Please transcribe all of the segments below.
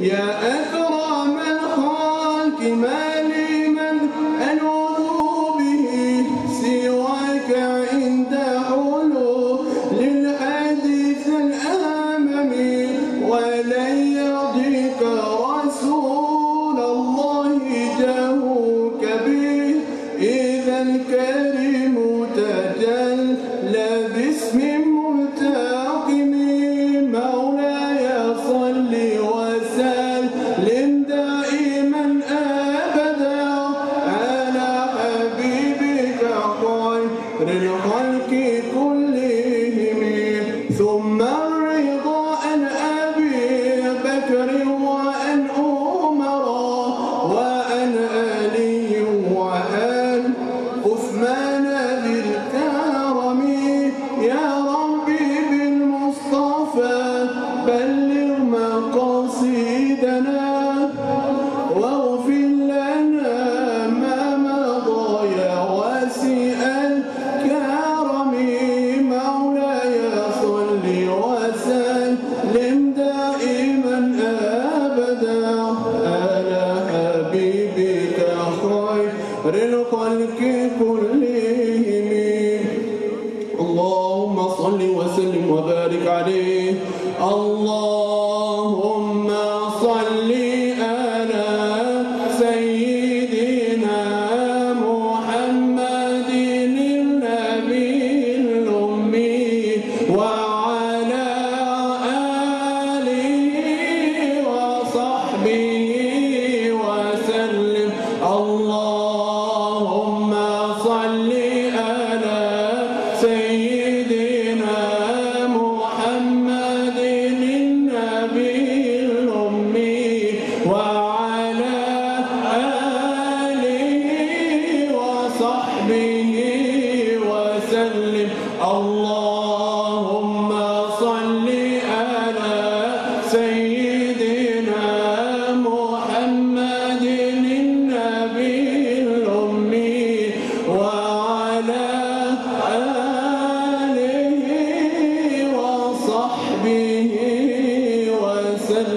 يا أكرم الخلق ما But in our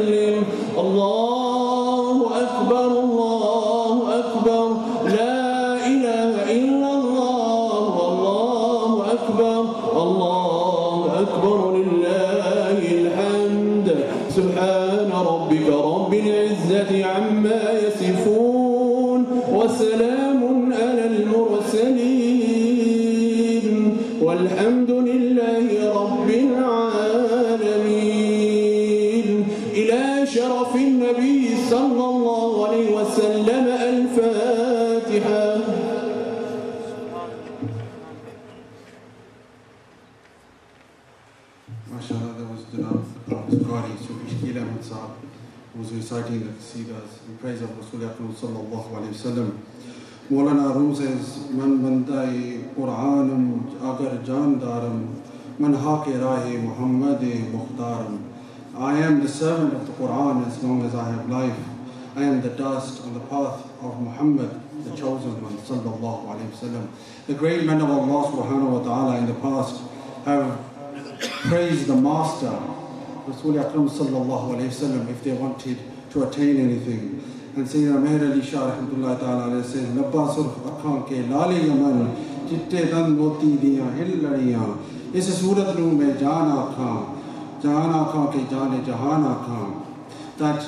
وسلم. الله أكبر الله أكبر. لا إله إلا الله والله أكبر. الله أكبر لله الحمد. سبحان ربك رب العزة عما يصفون وسلام على المرسلين. والحمد لله Ahmad was reciting the Qasidas in praise of Rasul Akram sallallahu alayhi Rumi says, Man bandai agar jandaram, man rahi Muhammad mukhtaram. I am the servant of the Quran as long as I have life. I am the dust on the path of Muhammad, the chosen one, sallallahu alayhi wa sallam. The great men of Allah subhanahu wa ta'ala in the past have praised the master Rasul Akram sallallahu alayhi if they wanted to attain anything. And Sayyidina Meher Ali Shah rahmatullahi ta'ala says Labba surf akhan ke lale yaman chitte dan moti diyan hil ladiyan is surat nu mein jaan akhan jaan akhan ke jane jahan akhan that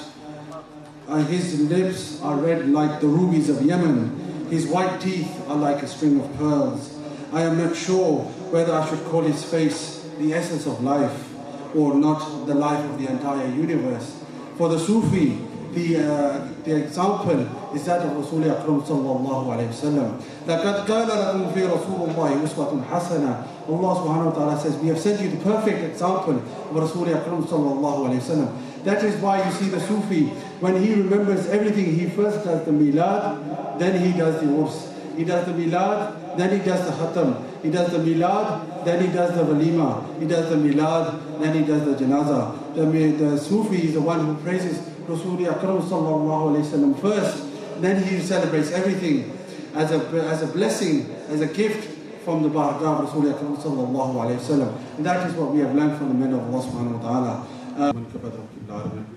uh, his lips are red like the rubies of Yemen. His white teeth are like a string of pearls. I am not sure whether I should call his face the essence of life or not the life of the entire universe. For the Sufi, the, uh, the example is that of Rasul Akram sallallahu alayhi wa sallam. لَقَدْ قَالَ لَكُمْ فِي رَسُولُ اللَّهِ أُسْوَةٌ حَسَنَةٌ Allah subhanahu wa ta'ala says, we have sent you the perfect example of Rasul Akram sallallahu alayhi wa sallam. That is why you see the Sufi, when he remembers everything, he first does the milad, then he does the urs. He does the milad, then he does the hatam. He does the milad, then he does the walima. He does the milad, then he does the janaza. The, the Sufi is the one who praises Rasul Akram sallallahu alayhi wasallam first. Then he celebrates everything as a, as a blessing, as a gift from the Bahagah Rasul Akram sallallahu alayhi. And that is what we have learned from the men of Allah subhanahu wa ta'ala. Uh,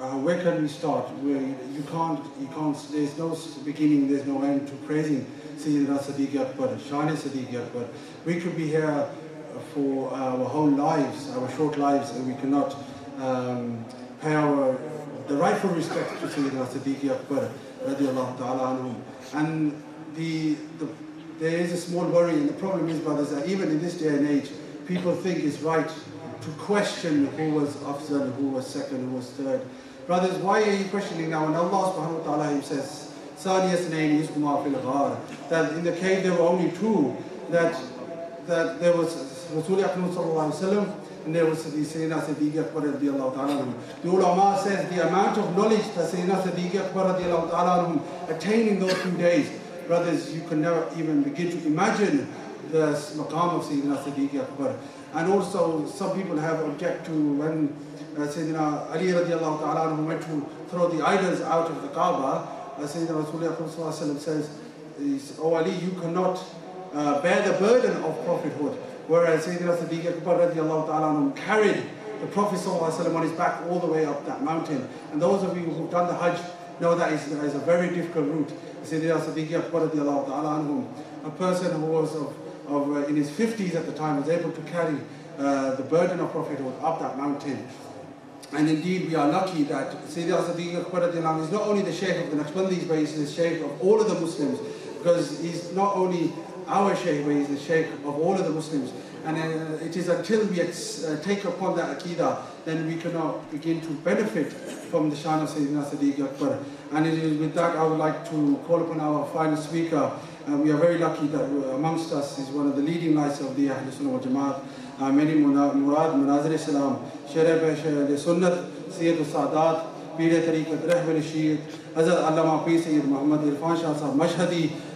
uh, where can we start? You can't, you can't. There's no beginning. There's no end to praising Sayyidina Siddiq Akbar, Shani Siddiq Akbar. We could be here for our whole lives, our short lives, and we cannot um, pay our the rightful respect to Sayyidina Siddiq Akbar, radiallahu ta'ala. And the, the there is a small worry, and the problem is, brothers, that even in this day and age, people think it's right to question who was Afzal, who was second, who was third. Brothers, why are you questioning now? And Allah subhanahu wa ta'ala says, Sani Yasnain Yusma fil ghar. That in the cave there were only two. That that there was Rasul Akram sallallahu alayhi wa and there was Sayyidina Siddiq Akbar radiallahu ta'ala The ulama says the amount of knowledge that Sayyidina Siddiq Akbar radiallahu ta'ala attained in those few days, brothers, you can never even begin to imagine the maqam of Sayyidina Siddiq Akbar. And also some people have object to when uh, Sayyidina Ali radiallahu ta'ala went to throw the idols out of the Kaaba, uh, Sayyidina Rasulullah says, is, Oh Ali, you cannot uh, bear the burden of prophethood. Whereas Sayyidina Siddiq Akbar radiallahu ta'ala carried the Prophet on his back all the way up that mountain. And those of you who've done the Hajj know that is, that is a very difficult route. Sayyidina Siddiq Akbar ta'ala a person who was of, of uh, in his 50s at the time was able to carry uh, the burden of prophethood up that mountain. And indeed, we are lucky that Sayyidina Siddiq Akbar is not only the Shaykh of the Naqshbandis, but he's the Shaykh of all of the Muslims. Because he's not only our Shaykh, but he's the Shaykh of all of the Muslims. And uh, it is until we uh, take upon that Aqidah, then we cannot begin to benefit from the Shan of Sayyidina Siddiq Akbar. And it is with that I would like to call upon our final speaker. Uh, we are very lucky that amongst us is one of the leading lights of the Ahl Sunnah wal Jamaat, uh, Many Murad Munazir Islam, Sharif Sunnat, Sayyid Sadat, Pir Tariqat Rahman Shir, Hazrat Allama Pir Sayyid Muhammad Irfan Shah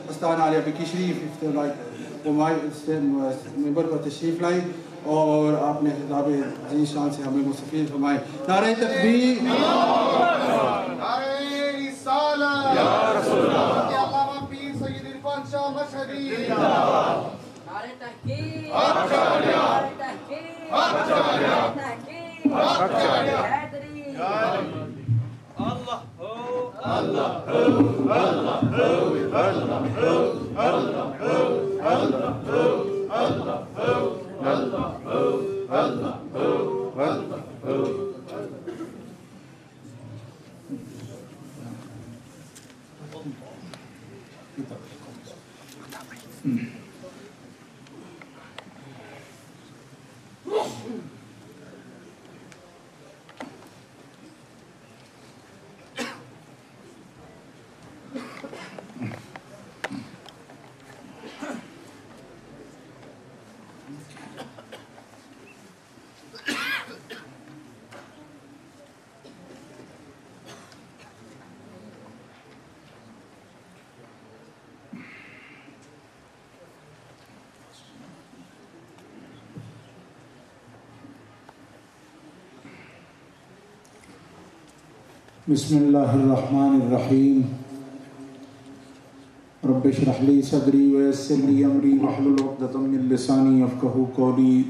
استاد عالیہ بکی شریف ممبر پر تشریف لائی اور آپ نے خطاب جی شان سے ہمیں مصفیر فرمائے۔ نعرہ تکبیر۔ نعرہ رسالہ۔ یا رسول اللہ۔ مشہدی۔ نعرہ تحقیق حق حق حق حیدری۔ Allah Allah بسم اللہ الرحمن الرحیم. رب اشرح لی صدری ویسر لی امری. واحلل عقدۃ من لسانی یفقهوا قولی.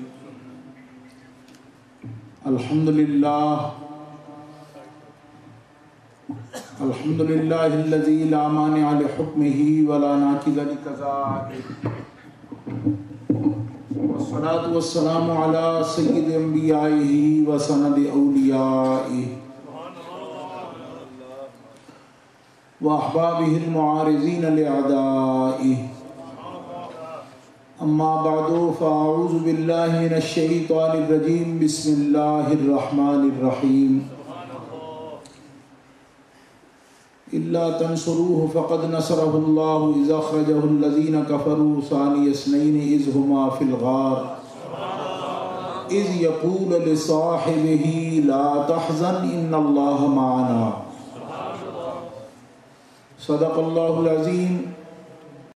الحمد للہ الحمد للہ الذي لا مانع لحكمه ولا ناقض لقضائه والصلاة والسلام على سيد انبیائه وسند اولیاء. وأحبابه المعارضين لأعدائه. أما بعد، فأعوذ بالله من الشيطان الرجيم. بسم الله الرحمن الرحيم. إلا تنصروه فقد نصره الله إذ أخرجه الذين كفروا ثاني اثنين إذ هما في الغار. إذ يقول لصاحبه، لا تحزن، إن الله معنا. صدق اللہ العظیم.